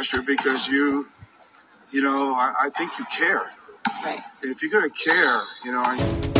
pressure because you, you know, I, I think you care. Right. If you're gonna care, you know,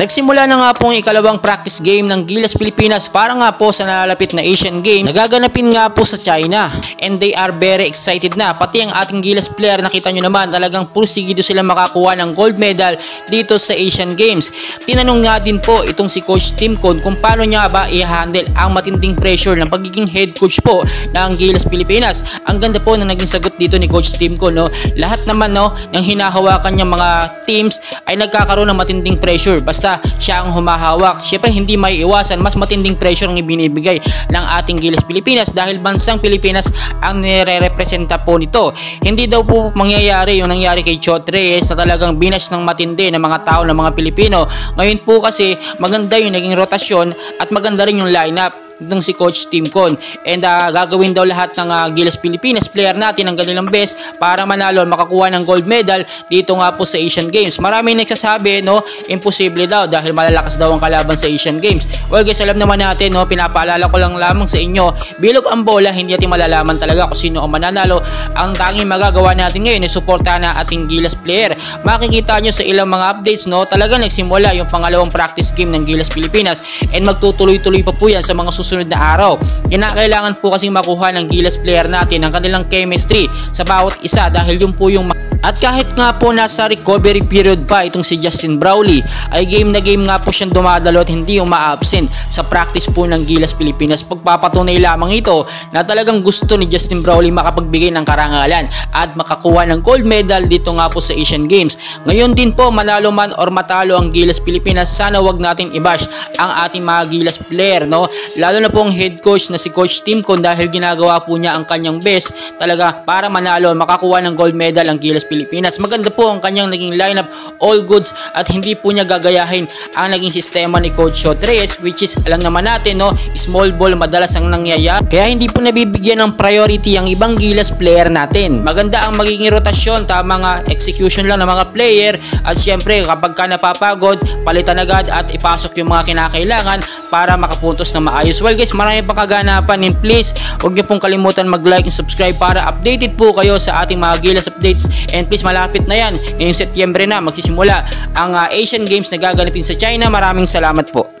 Nagsimula na nga po ang ikalawang practice game ng Gilas Pilipinas para nga po sa nalalapit na Asian Game nagaganapin nga po sa China. And they are very excited na pati ang ating Gilas player nakita nyo naman talagang pursigido sila makakuha ng gold medal dito sa Asian Games. Tinanong nga din po itong si Coach Tim Con kung paano niya ba i-handle ang matinding pressure ng pagiging head coach po ng Gilas Pilipinas. Ang ganda po na naging sagot dito ni Coach Tim Con no? lahat naman no ng hinahawakan niya mga teams ay nagkakaroon ng matinding pressure. Basta siya ang humahawak. Siyempre hindi may iwasan, mas matinding pressure ang ibinibigay ng ating Gilas Pilipinas dahil bansang Pilipinas ang nire-representa po nito. Hindi daw po mangyayari yung nangyari kay Chot Reyes na talagang binas ng matindi ng mga tao ng mga Pilipino. Ngayon po kasi maganda yung naging rotasyon at maganda rin yung lineup ng si Coach Tim Con. And uh, gagawin daw lahat ng uh, Gilas Pilipinas player natin ang kanilang best para manalo makakuha ng gold medal dito nga po sa Asian Games. Marami nagsasabi no, imposible daw dahil malalakas daw ang kalaban sa Asian Games. Well guys, alam naman natin no, pinapaalala ko lang lamang sa inyo, bilog ang bola, hindi natin malalaman talaga kung sino ang mananalo. Ang tanging magagawa natin ngayon ay suportahan na ating Gilas player. Makikita nyo sa ilang mga updates no, talaga nagsimula yung pangalawang practice game ng Gilas Pilipinas and magtutuloy-tuloy pa po yan sa mga susunod na araw. Kinakailangan po kasing makuha ng Gilas player natin ang kanilang chemistry sa bawat isa dahil yun po yung at kahit nga po nasa recovery period pa itong si Justin Brawley ay game na game nga po siyang dumadalo at hindi uma-absent sa practice po ng Gilas Pilipinas. Pagpapatunay lamang ito na talagang gusto ni Justin Brawley makapagbigay ng karangalan at makakuha ng gold medal dito nga po sa Asian Games. Ngayon din po manalo man or matalo ang Gilas Pilipinas sana wag natin i-bash ang ating mga Gilas player no. Lalo na po ang head coach na si Coach Tim Con dahil ginagawa po niya ang kanyang best talaga para manalo makakuha ng gold medal ang Gilas Pilipinas. Maganda po ang kanyang naging lineup, all goods at hindi po niya gagayahin ang naging sistema ni Coach Shot Reyes which is alam naman natin no, small ball madalas ang nangyayari. Kaya hindi po nabibigyan ng priority ang ibang gilas player natin. Maganda ang magiging rotasyon, tama nga execution lang ng mga player at syempre kapag ka napapagod, palitan agad at ipasok yung mga kinakailangan para makapuntos na maayos. Well guys, marami pang kaganapan and please huwag niyo pong kalimutan mag-like and subscribe para updated po kayo sa ating mga gilas updates and And please malapit na yan. Ngayong Setyembre na magsisimula ang uh, Asian Games na gaganapin sa China. Maraming salamat po.